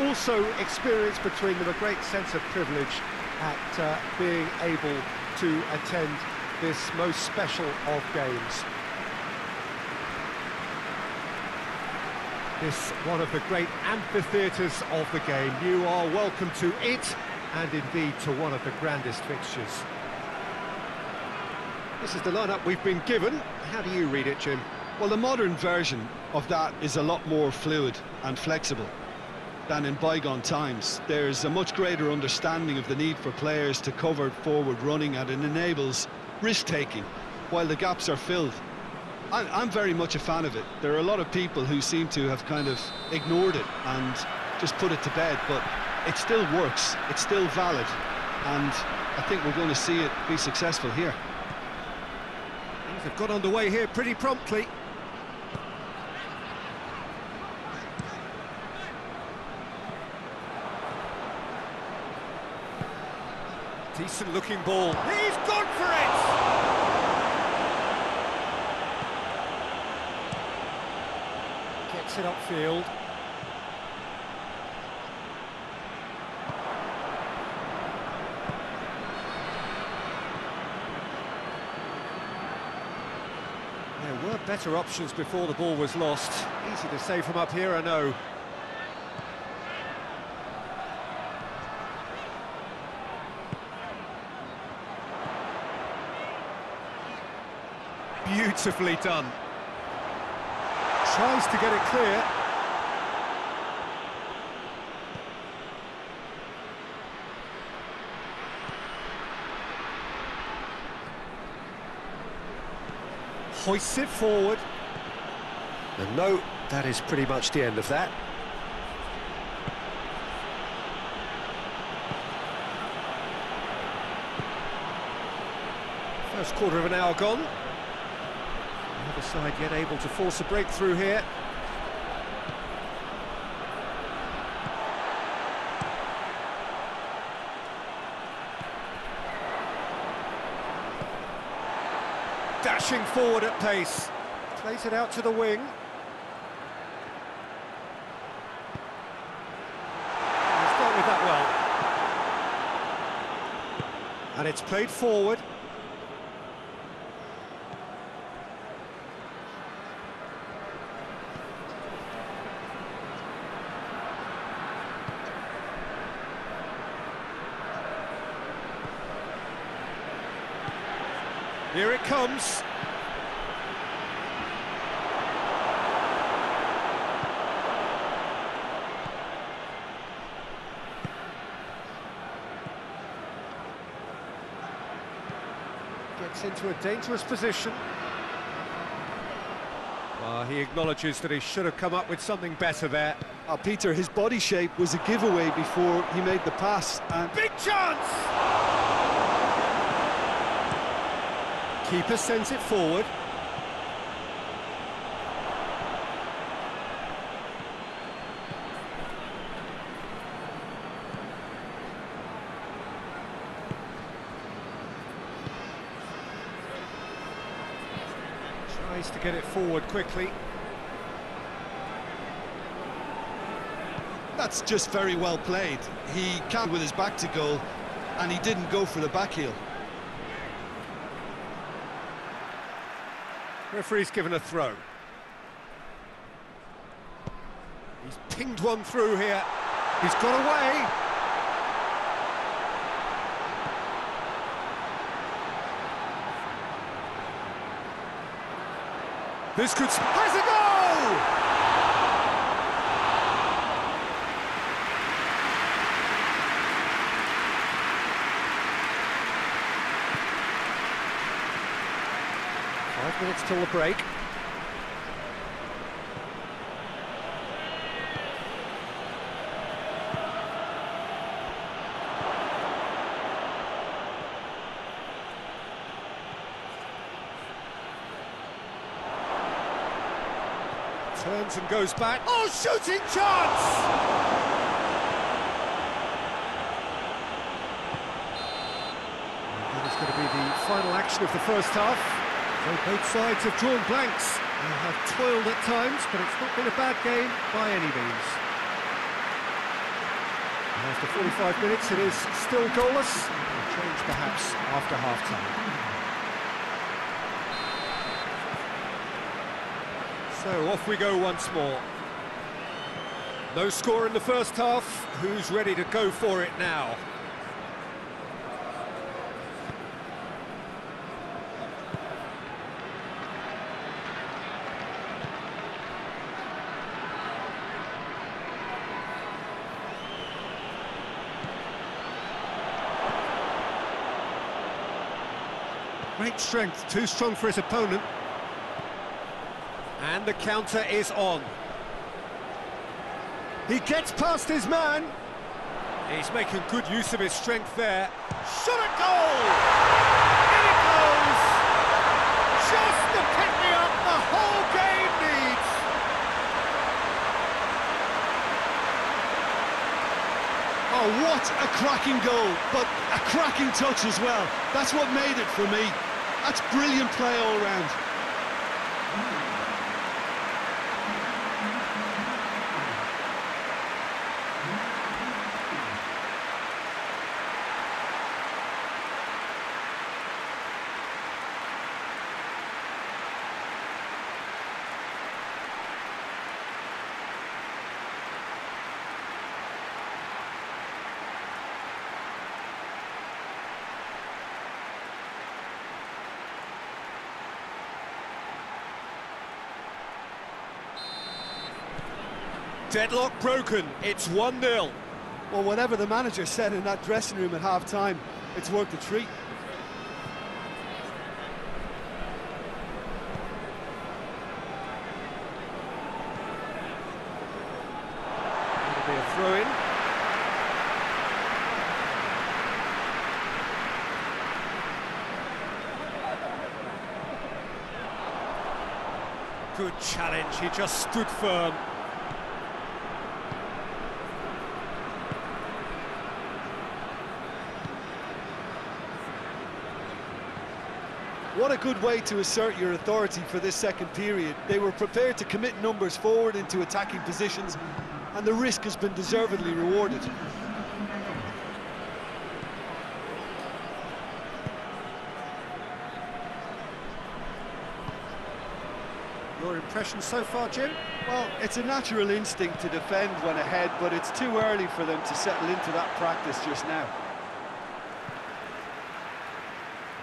also experience between them a great sense of privilege at uh, being able to attend this most special of games. This one of the great amphitheatres of the game. You are welcome to it and indeed to one of the grandest fixtures. This is the lineup we've been given. How do you read it, Jim? Well, the modern version of that is a lot more fluid and flexible than in bygone times. There's a much greater understanding of the need for players to cover forward running and it enables risk-taking while the gaps are filled. I'm very much a fan of it. There are a lot of people who seem to have kind of ignored it and just put it to bed, but it still works, it's still valid, and I think we're going to see it be successful here. Things have got underway here pretty promptly. Decent looking ball. He's gone for it! Gets it upfield. There were better options before the ball was lost. Easy to say from up here, I know. Beautifully done. Tries to get it clear. Hoists it forward. And no, that is pretty much the end of that. First quarter of an hour gone. Side yet able to force a breakthrough here. Dashing forward at pace. Plays it out to the wing. And it's played forward. Here it comes. Gets into a dangerous position. Well, he acknowledges that he should have come up with something better there. Uh, Peter, his body shape was a giveaway before he made the pass. And Big chance! Keeper sends it forward. Tries to get it forward quickly. that's just very well played. He came with his back to goal, and he didn't go for the back heel. Referee's given a throw. He's pinged one through here. He's got away. This could... Has! five minutes till the break. turns and goes back. Oh, shooting chance! That is going to be the final action of the first half. So both sides have drawn blanks. They have toiled at times, but it's not been a bad game by any means. And after 45 minutes, it is still goalless. A change perhaps after half-time. So off we go once more. No score in the first half. Who's ready to go for it now? Great strength, too strong for his opponent. And the counter is on. He gets past his man. He's making good use of his strength there. Shot a goal! In it goes! Just the pick-me-up the whole game needs! Oh, what a cracking goal, but a cracking touch as well. That's what made it for me. That's brilliant play all round. Deadlock broken, it's 1-0. Well, whatever the manager said in that dressing room at half-time, it's worth the treat. It'll be a throw-in. Good challenge, he just stood firm. A good way to assert your authority for this second period. They were prepared to commit numbers forward into attacking positions, and the risk has been deservedly rewarded. Your impression so far, Jim? Well, it's a natural instinct to defend when ahead, but it's too early for them to settle into that practice just now.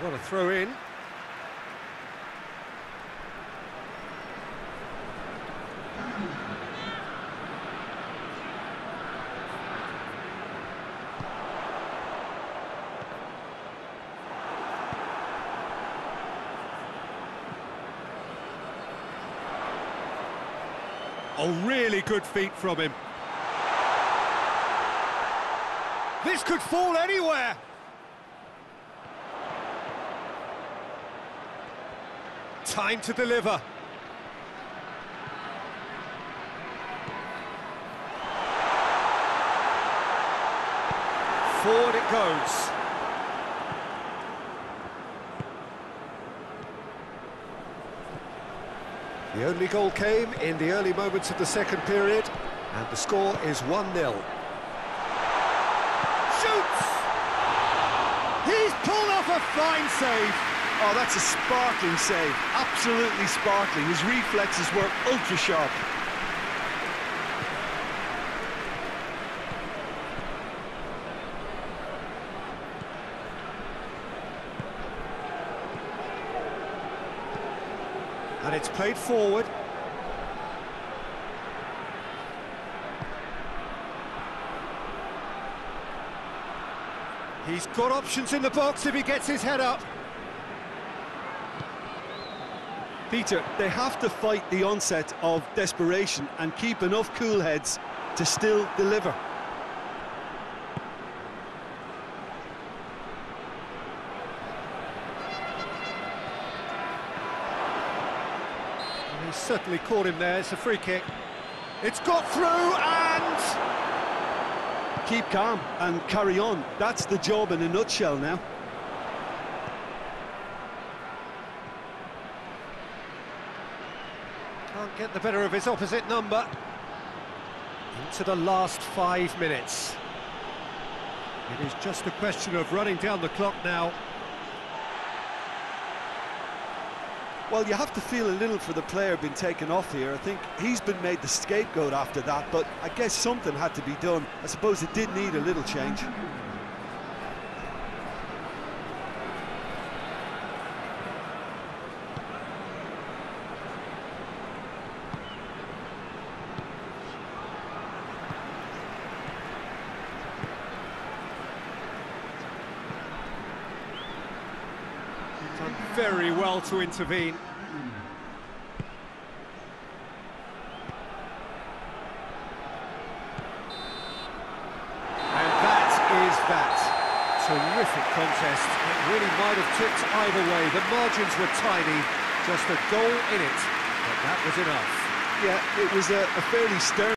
What a throw in. Oh, really good feat from him. This could fall anywhere. Time to deliver. Forward it goes. The only goal came in the early moments of the second period, and the score is 1-0. Shoots! He's pulled off a fine save. Oh, that's a sparkling save. Absolutely sparkling. His reflexes were ultra It's played forward. He's got options in the box if he gets his head up. Peter, they have to fight the onset of desperation and keep enough cool heads to still deliver. Certainly caught him there. It's a free kick. It's got through and... Keep calm and carry on. That's the job in a nutshell now. Can't get the better of his opposite number. Into the last five minutes. It is just a question of running down the clock now. Well, you have to feel a little for the player being taken off here. I think he's been made the scapegoat after that, but I guess something had to be done. I suppose it did need a little change. Done very well to intervene. And that is that. Terrific contest. It really might have tipped either way. The margins were tiny, just a goal in it, but that was enough. Yeah, it was a, a fairly stern...